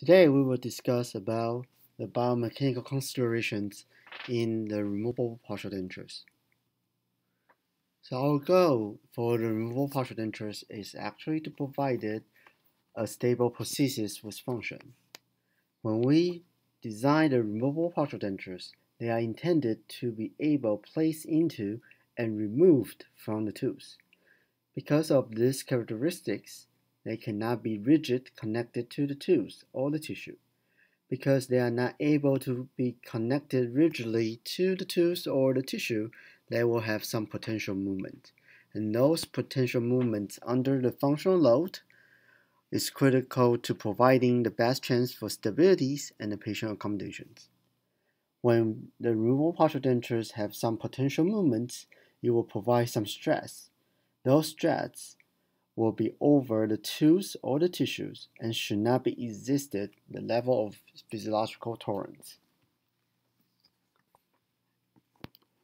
Today we will discuss about the biomechanical considerations in the removable partial dentures. So our goal for the removable partial dentures is actually to provide it a stable prosthesis with function. When we design the removable partial dentures, they are intended to be able placed into and removed from the tooth. Because of these characteristics, they cannot be rigid connected to the tooth or the tissue. Because they are not able to be connected rigidly to the tooth or the tissue, they will have some potential movement. And those potential movements under the functional load is critical to providing the best chance for stabilities and the patient accommodations. When the removable partial dentures have some potential movements, it will provide some stress. Those stress will be over the tooth or the tissues and should not be exceeded the level of physiological tolerance.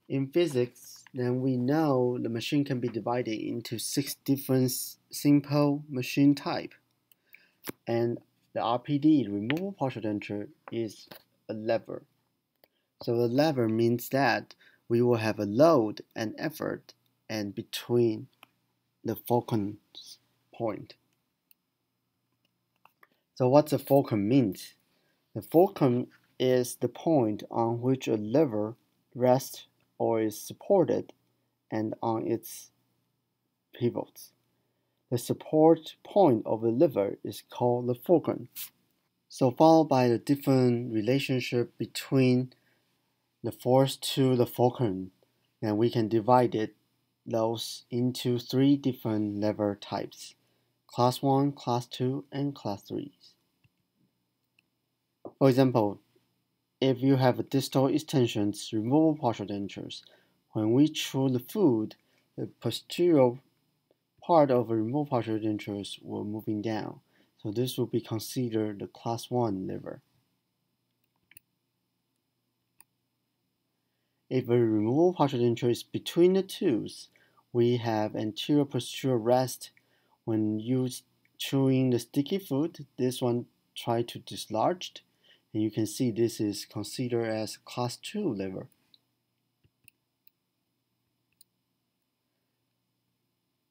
In physics, then we know the machine can be divided into six different simple machine type. And the RPD, removable partial denture, is a lever. So the lever means that we will have a load and effort and between the fulcrum point. So what the fulcrum means? The fulcrum is the point on which a lever rests or is supported and on its pivots. The support point of the lever is called the fulcrum. So followed by the different relationship between the force to the fulcrum, then we can divide it those into three different lever types, class 1, class 2, and class 3. For example, if you have a distal extensions removable partial dentures, when we chew the food, the posterior part of the removable partial dentures will moving down. So this will be considered the class 1 lever. If a removable partial denture is between the tooth, we have anterior posterior rest. When you chewing the sticky food, this one try to dislodge. And you can see this is considered as class 2 lever.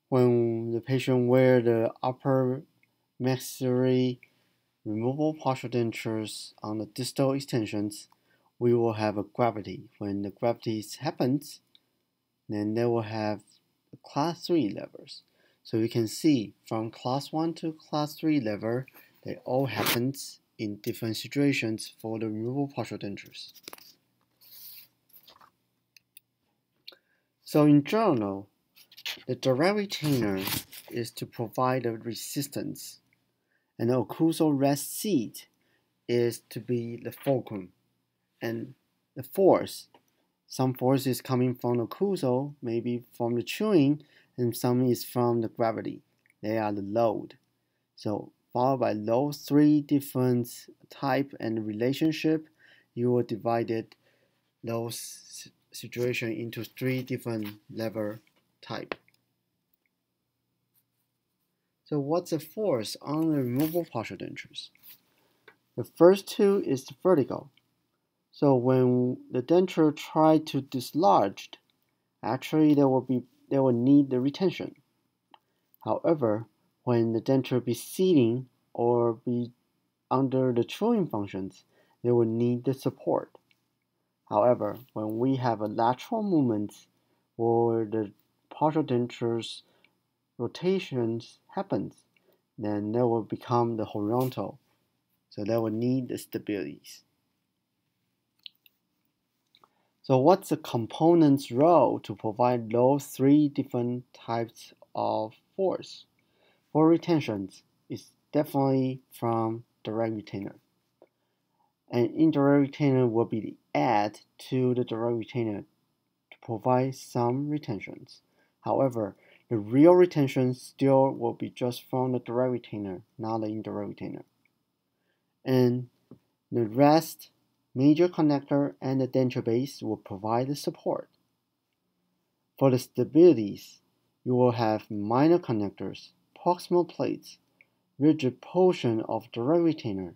When the patient wear the upper maxillary removable partial dentures on the distal extensions, we will have a gravity. When the gravity happens, then they will have class 3 levers. So you can see from class 1 to class 3 level, they all happens in different situations for the removable partial dentures. So in general, the direct retainer is to provide a resistance, and the occlusal rest seat is to be the fulcrum, and the force some force is coming from the occlusal, maybe from the chewing, and some is from the gravity. They are the load. So followed by those three different type and relationship, you will divide it, those situation into three different lever type. So what's the force on the removable partial dentures? The first two is the vertical. So when the denture try to dislodge, actually there will be they will need the retention. However, when the denture be seating or be under the chewing functions, they will need the support. However, when we have a lateral movement or the partial dentures rotations happens, then they will become the horizontal. So they will need the stabilities. So what's the component's role to provide those three different types of force? For retentions, it's definitely from direct retainer. An indirect retainer will be the add to the direct retainer to provide some retentions. However, the real retention still will be just from the direct retainer, not the indirect retainer. And the rest major connector and the denture base will provide the support. For the stabilities, you will have minor connectors, proximal plates, rigid portion of direct retainer,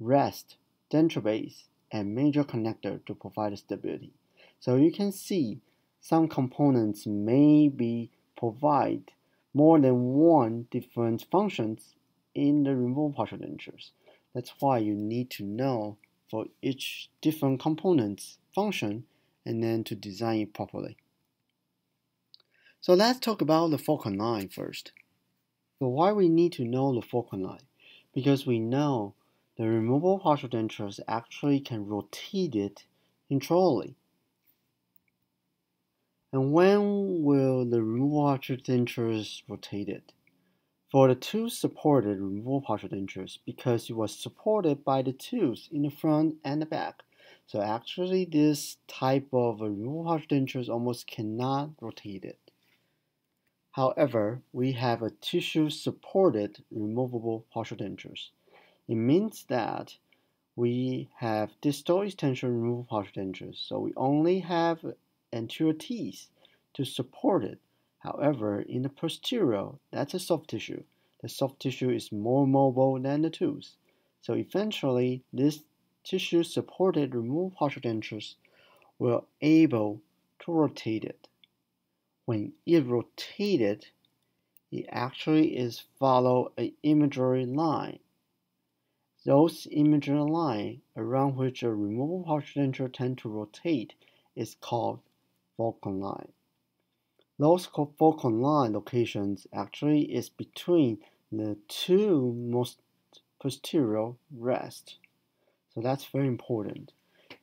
rest, denture base, and major connector to provide stability. So you can see some components may be provide more than one different functions in the removable partial dentures. That's why you need to know for each different component's function and then to design it properly. So let's talk about the fulcrum line first. So why we need to know the fulcrum line? Because we know the removable partial dentures actually can rotate it internally. And when will the removable partial dentures rotate it? For the two supported removable partial dentures, because it was supported by the tooth in the front and the back. So actually this type of removable partial dentures almost cannot rotate it. However, we have a tissue-supported removable partial dentures. It means that we have distal extension removable partial dentures, so we only have anterior teeth to support it. However, in the posterior, that's a soft tissue. The soft tissue is more mobile than the tooth. So eventually, this tissue-supported removable partial dentures will able to rotate it when it rotated, it actually is follow an imaginary line. Those imaginary line around which a removable partial denture tend to rotate is called fulcrum line. Those fulcrum line locations actually is between the two most posterior rest. So that's very important.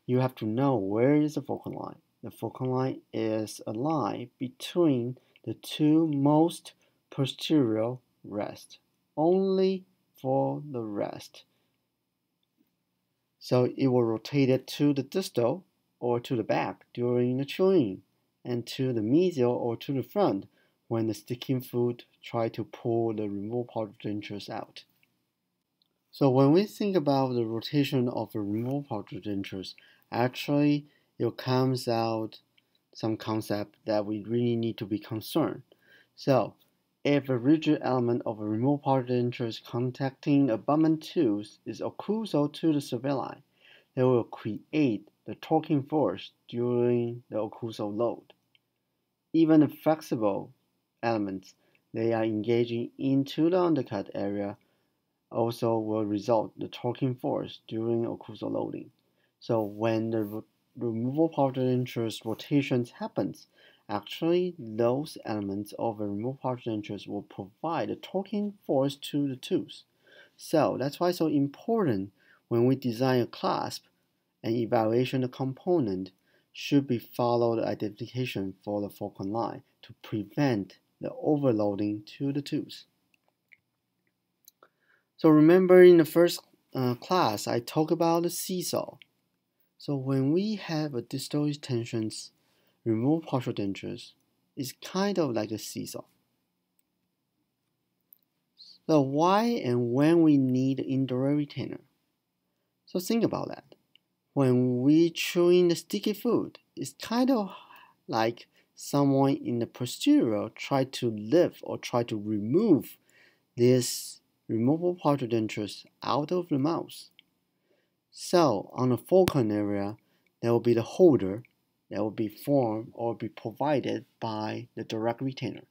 You have to know where is the fulcrum line. The fulcrum line is a line between the two most posterior rest, only for the rest. So it will rotate it to the distal or to the back during the chewing, and to the medial or to the front when the sticking food try to pull the removal removable partial dentures out. So when we think about the rotation of the removal removable partial dentures, actually it comes out some concept that we really need to be concerned. So, if a rigid element of a remote part interest contacting abutment tooth is occlusal to the survey they will create the torquing force during the occlusal load. Even the flexible elements they are engaging into the undercut area also will result the torquing force during occlusal loading. So when the removal partial dentures rotations happens, actually those elements of the removal partial dentures will provide the torquing force to the tooth. So that's why it's so important when we design a clasp an evaluation component should be followed identification for the fulcrum line to prevent the overloading to the tooth. So remember in the first uh, class I talked about the seesaw. So when we have a distal extensions, remove partial dentures, it's kind of like a seesaw. So why and when we need indirect retainer? So think about that. When we chewing the sticky food, it's kind of like someone in the posterior try to lift or try to remove this removable partial dentures out of the mouth. So on the fulcrum area, there will be the holder that will be formed or be provided by the direct retainer.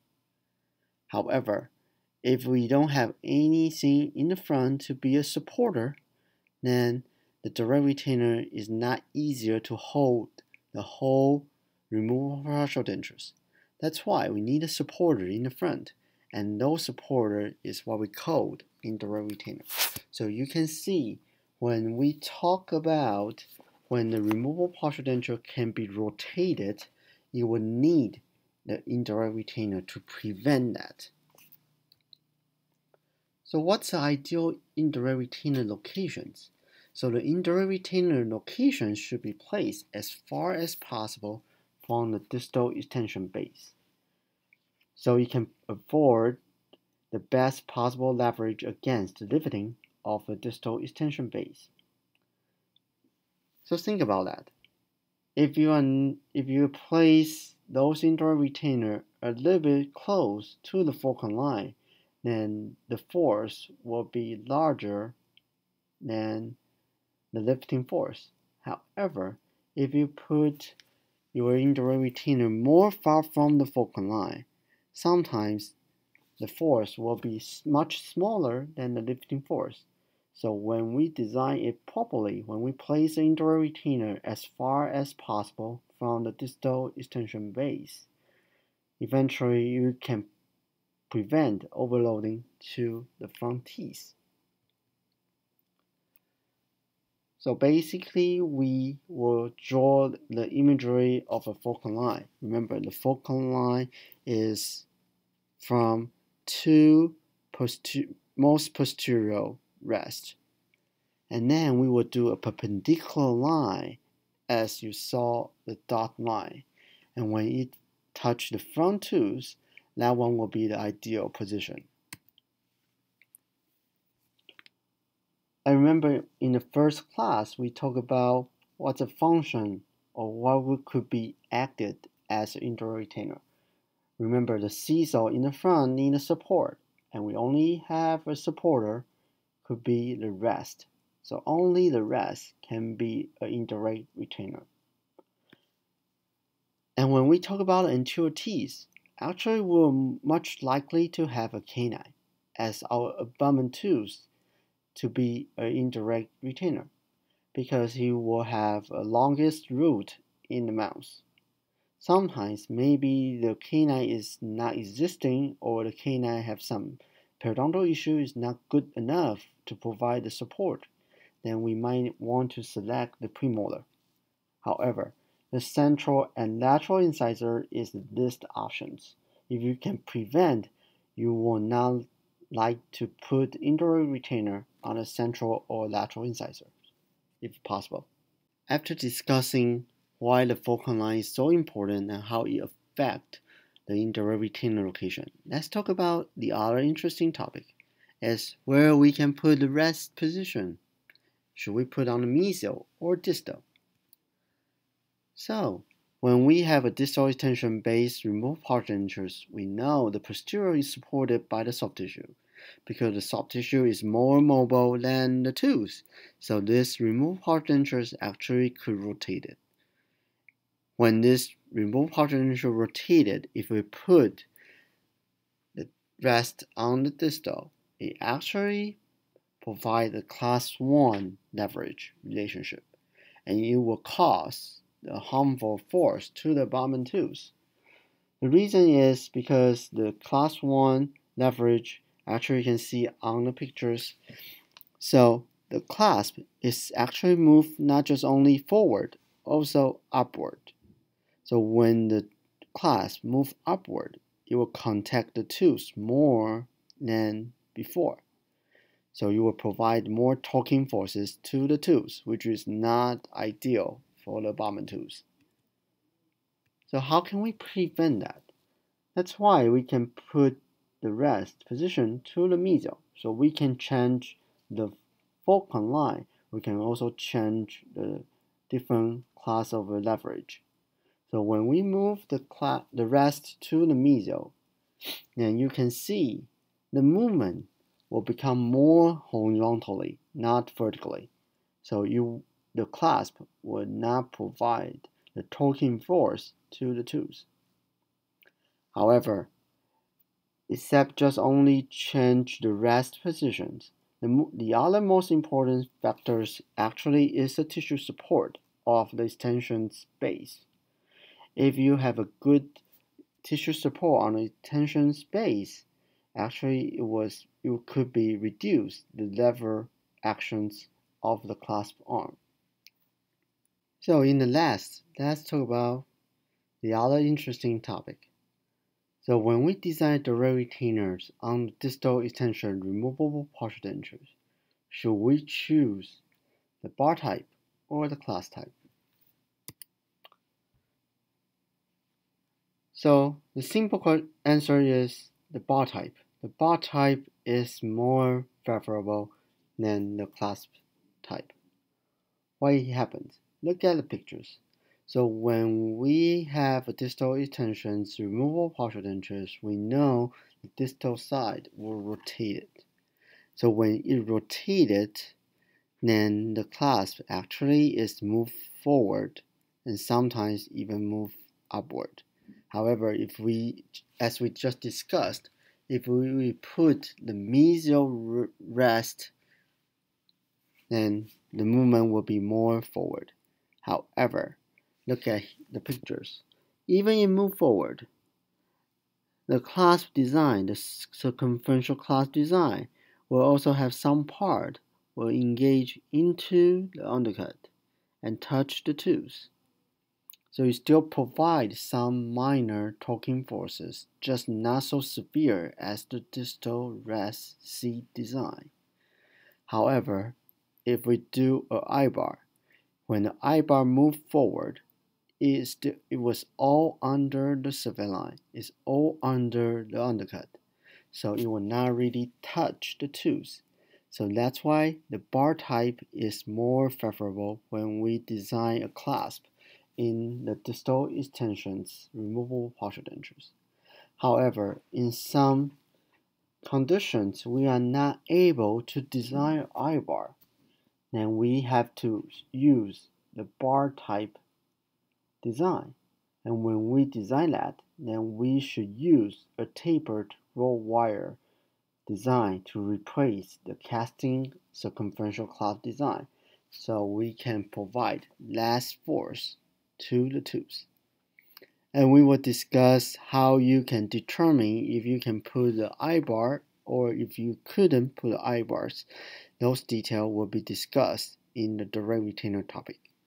However, if we don't have anything in the front to be a supporter, then the direct retainer is not easier to hold the whole removable partial dentures. That's why we need a supporter in the front, and those supporter is what we call indirect retainer. So you can see when we talk about when the removable partial denture can be rotated, you will need the indirect retainer to prevent that. So what's the ideal indirect retainer locations? So the indirect retainer location should be placed as far as possible from the distal extension base. So you can afford the best possible leverage against the lifting of the distal extension base. So think about that. If you if you place those indirect retainer a little bit close to the fulcrum line, then the force will be larger than the lifting force. However, if you put your indirect retainer more far from the fulcrum line, sometimes the force will be much smaller than the lifting force. So when we design it properly, when we place the indirect retainer as far as possible from the distal extension base, eventually you can prevent overloading to the front teeth. So basically, we will draw the imagery of a fulcrum line. Remember, the fulcrum line is from two poster most posterior rest. And then we will do a perpendicular line as you saw the dot line. And when it touch the front tooth, that one will be the ideal position. I remember in the first class we talked about what's a function or what could be acted as an indirect retainer. Remember the seesaw in the front need a support and we only have a supporter could be the rest. So only the rest can be an indirect retainer. And when we talk about anterior teeth, actually we're much likely to have a canine as our abutment tooth to be an indirect retainer because he will have a longest root in the mouth. Sometimes maybe the canine is not existing or the canine have some periodontal issue is not good enough to provide the support, then we might want to select the premolar. However, the central and lateral incisor is the least options. If you can prevent, you will not like to put indirect retainer on a central or lateral incisor, if possible. After discussing why the fulcrum line is so important and how it affects the indirect retainer location, let's talk about the other interesting topic, is where we can put the rest position. Should we put on the mesial or distal? So, when we have a distal extension based removed partial dentures, we know the posterior is supported by the soft tissue because the soft tissue is more mobile than the tooth. So this removed partial dentures actually could rotate it. When this removed partial denture rotated, if we put the rest on the distal, it actually provides a class 1 leverage relationship and it will cause harmful force to the abutment tooth. The reason is because the class 1 leverage actually you can see on the pictures. So the clasp is actually moved not just only forward, also upward. So when the clasp moves upward, it will contact the tooth more than before. So you will provide more torquing forces to the tooth, which is not ideal for the abutment tooth. So how can we prevent that? That's why we can put the rest position to the mesial. So we can change the fulcrum line. We can also change the different class of leverage. So when we move the, the rest to the mesial, then you can see the movement will become more horizontally, not vertically. So you the clasp would not provide the torquing force to the tooth. However, except just only change the rest positions, the, the other most important factors actually is the tissue support of the extension space. If you have a good tissue support on the extension space, actually it was it could be reduced the lever actions of the clasp arm. So in the last, let's talk about the other interesting topic. So when we design the retainers on the distal extension removable partial dentures, should we choose the bar type or the clasp type? So the simple answer is the bar type. The bar type is more favorable than the clasp type. Why it happens? Look at the pictures. So when we have a distal extensions removable partial dentures, we know the distal side will rotate it. So when it rotated, then the clasp actually is moved forward and sometimes even move upward. However, if we, as we just discussed, if we put the mesial rest, then the movement will be more forward. However, look at the pictures. Even in move forward, the clasp design, the circumferential clasp design, will also have some part will engage into the undercut and touch the tooth. So you still provide some minor torquing forces, just not so severe as the distal rest C design. However, if we do a I-bar, when the I-bar moves forward, it, it was all under the survey line. It's all under the undercut. So it will not really touch the tooth. So that's why the bar type is more favorable when we design a clasp in the distal extensions removable partial dentures. However, in some conditions, we are not able to design I-bar. Then we have to use the bar type design. And when we design that, then we should use a tapered wrought wire design to replace the casting circumferential clasp design so we can provide less force to the tooth. And we will discuss how you can determine if you can put the I-bar or if you couldn't put the I-bars. Those details will be discussed in the direct retainer topic.